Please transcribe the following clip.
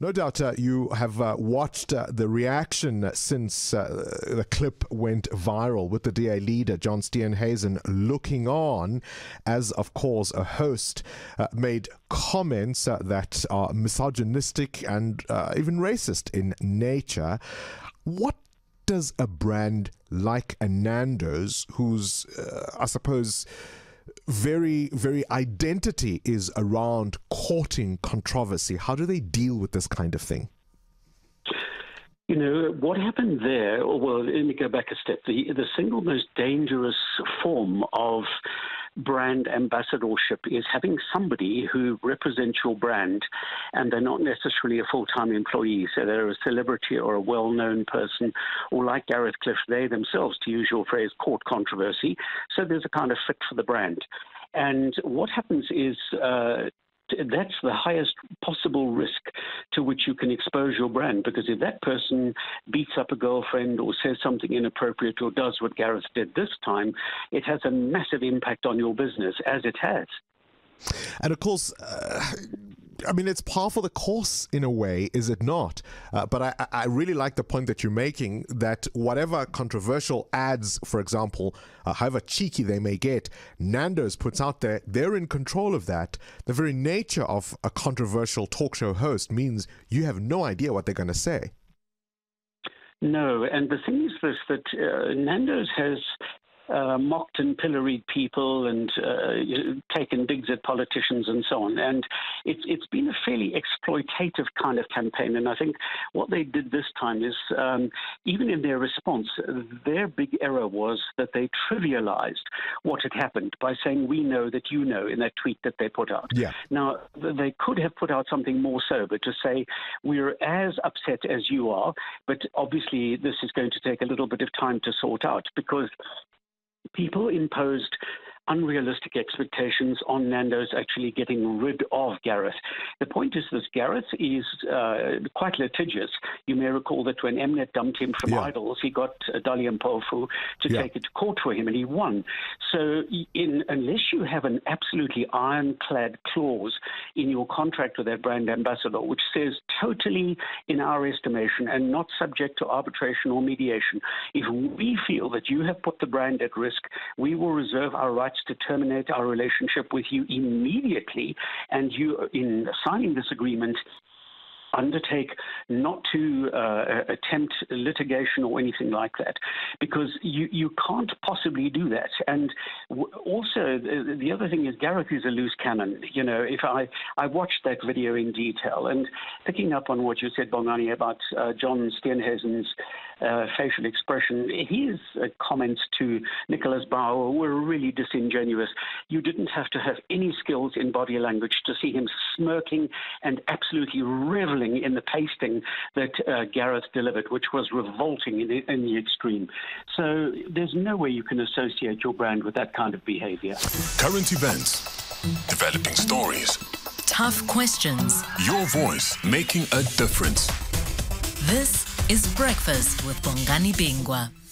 No doubt uh, you have uh, watched uh, the reaction since uh, the clip went viral with the DA leader, John Steenhuisen, looking on as, of course, a host uh, made comments uh, that are misogynistic and even racist in nature. What does a brand like a Nando's, whose, I suppose, very, very identity is around courting controversy. How do they deal with this kind of thing? You know, what happened there, well, let me go back a step. The, the single most dangerous form of brand ambassadorship is having somebody who represents your brand and they're not necessarily a full time employee. So they're a celebrity or a well known person, or like Gareth Cliff, they themselves, to use your phrase, court controversy. So there's a kind of fit for the brand. And what happens is uh, that's the highest possible risk to which you can expose your brand because if that person beats up a girlfriend or says something inappropriate or does what Gareth did this time, it has a massive impact on your business, as it has. And of course, uh, I mean, it's par for the course in a way, is it not? Uh, but I, I really like the point that you're making that whatever controversial ads, for example, uh, however cheeky they may get, Nando's puts out there, they're in control of that. The very nature of a controversial talk show host means you have no idea what they're going to say. No, and the thing is this that uh, Nando's has uh, mocked and pilloried people and uh, taken digs at politicians and so on. And it's it's been a fairly exploitative kind of campaign. And I think what they did this time is, um, even in their response, their big error was that they trivialized what had happened by saying, "We know that you know," in that tweet that they put out. Yeah. Now they could have put out something more sober to say, "We're as upset as you are," but obviously this is going to take a little bit of time to sort out because people imposed unrealistic expectations on Nando's actually getting rid of Gareth. The point is this Gareth is uh, quite litigious. You may recall that when Mnet dumped him from yeah. Idols, he got uh, Dali Mpofu to yeah. take it to court for him, and he won. So, in, unless you have an absolutely ironclad clause in your contract with that brand ambassador, which says totally, in our estimation, and not subject to arbitration or mediation, if we feel that you have put the brand at risk, we will reserve our right to terminate our relationship with you immediately. And you, in signing this agreement, undertake not to uh, attempt litigation or anything like that, because you, you can't possibly do that. And w- also, the, the, other thing is Gareth is a loose cannon. You know, if I, I watched that video in detail and picking up on what you said, Bongani, about uh, John Steenhuisen's uh, facial expression, his uh, comments to Nicholas Bauer were really disingenuous. You didn't have to have any skills in body language to see him smirking and absolutely reveling in the pasting that uh, Gareth delivered, which was revolting in the, in the extreme. So there's no way you can associate your brand with that kind of behavior. Current events, developing stories, tough questions, your voice making a difference. This is Breakfast with Bongani Bingwa.